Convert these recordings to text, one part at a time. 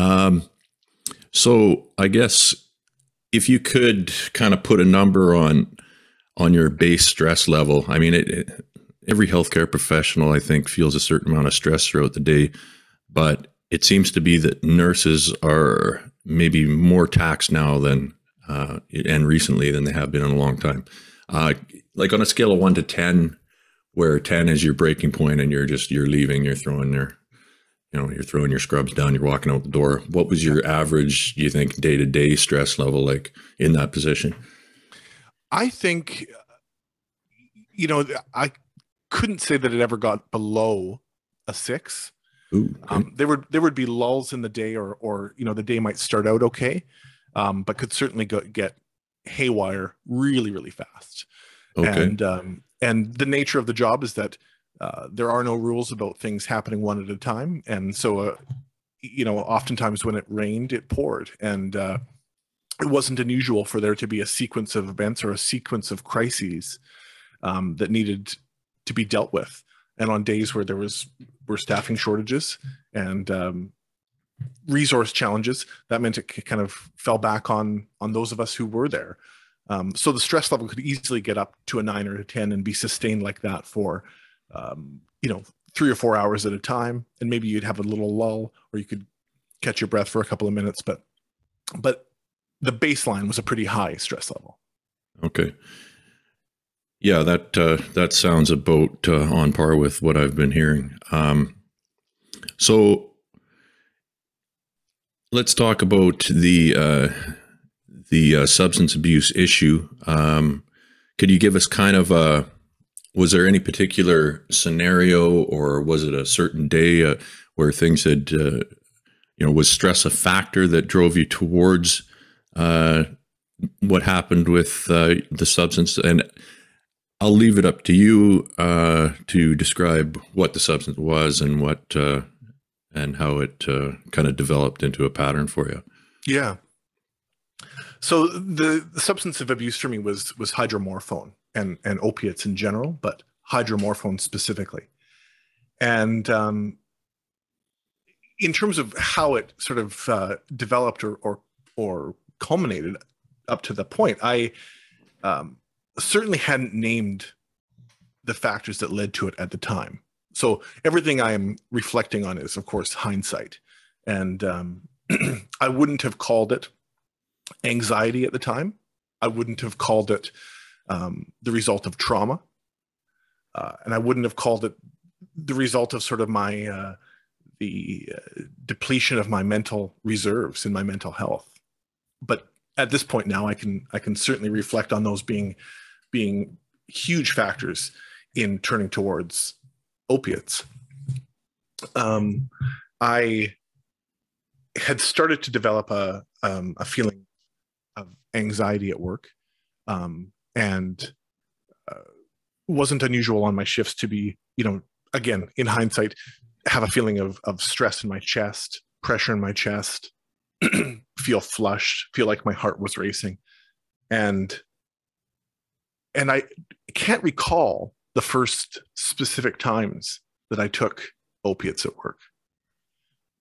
Um, so I guess if you could kind of put a number on on your base stress level, I mean, it, it, every healthcare professional I think feels a certain amount of stress throughout the day, but it seems to be that nurses are maybe more taxed now than uh, and recently than they have been in a long time. Uh, like on a scale of one to ten, where ten is your breaking point and you're just you're leaving, you're throwing your you know you're throwing your scrubs down, you're walking out the door. What was your average, do you think, day to day stress level like in that position? I think, you know, I couldn't say that it ever got below a six. Ooh, okay. um, there would there would be lulls in the day, or or you know the day might start out okay, um, but could certainly go, get haywire really really fast. Okay. And um, and the nature of the job is that uh, there are no rules about things happening one at a time, and so uh, you know oftentimes when it rained, it poured, and uh, it wasn't unusual for there to be a sequence of events or a sequence of crises um, that needed to be dealt with. And on days where there was were staffing shortages and um, resource challenges, that meant it kind of fell back on on those of us who were there. Um, so the stress level could easily get up to a nine or a ten and be sustained like that for um, you know three or four hours at a time, and maybe you'd have a little lull or you could catch your breath for a couple of minutes, but but the baseline was a pretty high stress level. Okay. Yeah, that uh, that sounds about uh, on par with what I've been hearing. Um, so let's talk about the uh, the uh, substance abuse issue. Um, could you give us kind of a was there any particular scenario or was it a certain day uh, where things had uh, you know was stress a factor that drove you towards what happened with the substance and I'll leave it up to you uh, to describe what the substance was and what uh, and how it uh, kind of developed into a pattern for you. Yeah. So the, the substance of abuse for me was was hydromorphone and and opiates in general, but hydromorphone specifically. And um, in terms of how it sort of uh, developed or, or or culminated up to the point, I um, certainly hadn't named the factors that led to it at the time. So everything I am reflecting on is, of course, hindsight. And um, I wouldn't have called it anxiety at the time. I wouldn't have called it um, the result of trauma. Uh, and I wouldn't have called it the result of sort of my uh, the uh, depletion of my mental reserves in my mental health. But at this point now, I can I can certainly reflect on those being being huge factors in turning towards opiates. Um, I had started to develop a, um, a feeling of anxiety at work um, and uh, wasn't unusual on my shifts to be, you know, again, in hindsight, have a feeling of, of stress in my chest, pressure in my chest, feel flushed, feel like my heart was racing. And and I can't recall the first specific times that I took opiates at work,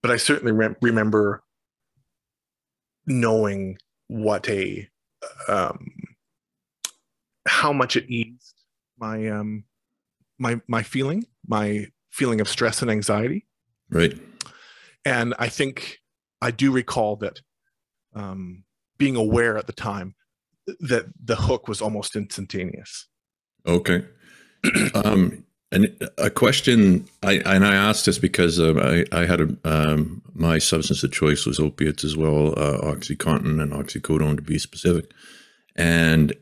but I certainly re- remember knowing what a um, how much it eased my um, my my feeling, my feeling of stress and anxiety. Right. And I think I do recall that um, being aware at the time that the hook was almost instantaneous. Okay. um, and a question, I and I asked this because um, I I had a um, my substance of choice was opiates as well, uh, OxyContin and oxycodone to be specific, and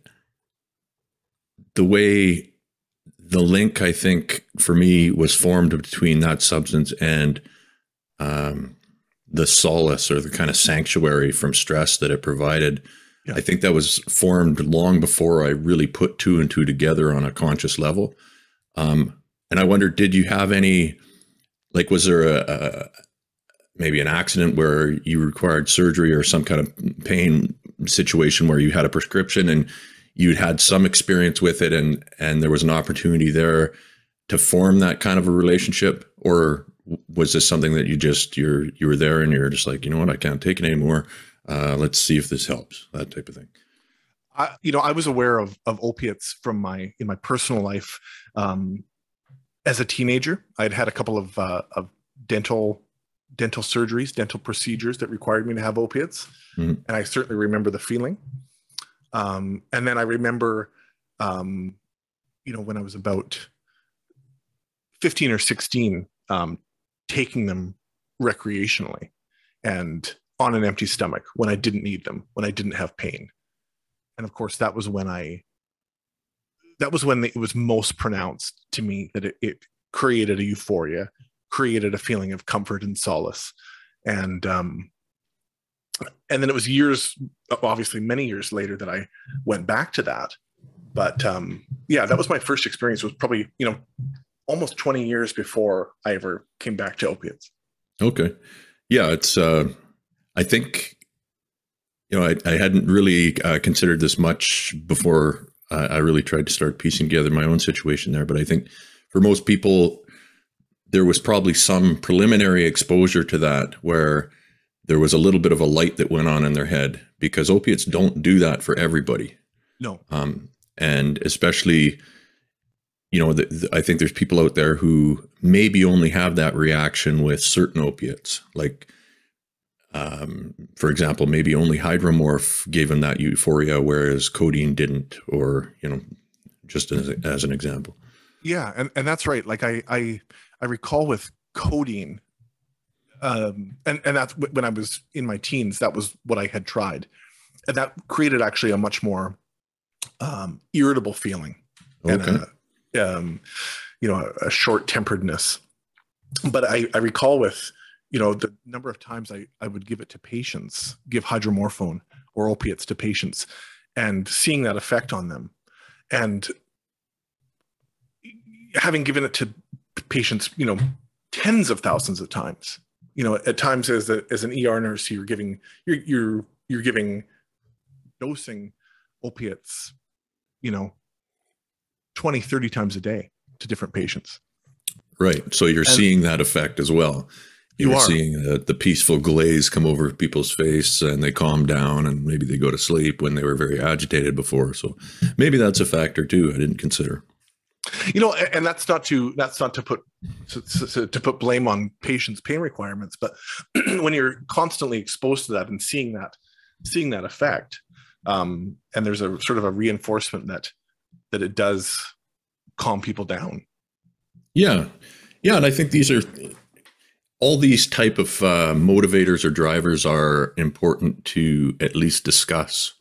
the way the link I think for me was formed between that substance and um, the solace or the kind of sanctuary from stress that it provided yeah. I think that was formed long before I really put two and two together on a conscious level. Um, and I wonder, did you have any, like, was there a, a, maybe an accident where you required surgery or some kind of pain situation where you had a prescription and you'd had some experience with it and and there was an opportunity there to form that kind of a relationship or was this something that you just you're you were there and you're just like you know what I can't take it anymore. Uh, let's see if this helps. That type of thing. I, you know, I was aware of of opiates from my in my personal life. Um, as a teenager, I'd had a couple of uh, of dental dental surgeries, dental procedures that required me to have opiates, Mhm. and I certainly remember the feeling. Um, and then I remember, um, you know, when I was about fifteen or sixteen, um, taking them recreationally and on an empty stomach when I didn't need them, when I didn't have pain. And of course, that was when I, that was when it was most pronounced to me that it, it created a euphoria, created a feeling of comfort and solace. And, um, and then it was years, obviously many years later that I went back to that. But um, yeah, that was my first experience was probably, you know, almost 20 years before I ever came back to opiates. Okay. Yeah, it's. Uh, I think, you know, I, I hadn't really uh, considered this much before I, I really tried to start piecing together my own situation there. But I think for most people, there was probably some preliminary exposure to that where there was a little bit of a light that went on in their head because opiates don't do that for everybody. No. Um, and especially, you know, the, the, I think there's people out there who maybe only have that reaction with certain opiates. Like, um, for example, maybe only hydromorph gave them that euphoria, whereas codeine didn't, or, you know, just as, as an example. Yeah, and, and that's right. Like I I I recall with codeine, um, and and that's when I was in my teens. That was what I had tried, and that created actually a much more um, irritable feeling, Okay. and a, um, you know, a, a short temperedness. But I I recall with you know the number of times I I would give it to patients, give hydromorphone or opiates to patients, and seeing that effect on them, and having given it to patients, you know, tens of thousands of times. You know, at times as a, as an ER nurse, you're giving you're you're you're giving dosing opiates, you know, 20, 30 times a day to different patients. Right. So you're And- seeing that effect as well. You You're are. seeing the, the peaceful glaze come over people's face and they calm down and maybe they go to sleep when they were very agitated before. So maybe that's a factor too. I didn't consider. You know, and that's not to that's not to put to, to, to put blame on patients' pain requirements, but when you're constantly exposed to that and seeing that seeing that effect, um, and there's a sort of a reinforcement that that it does calm people down. Yeah. Yeah. And I think these are all these type of uh, motivators or drivers are important to at least discuss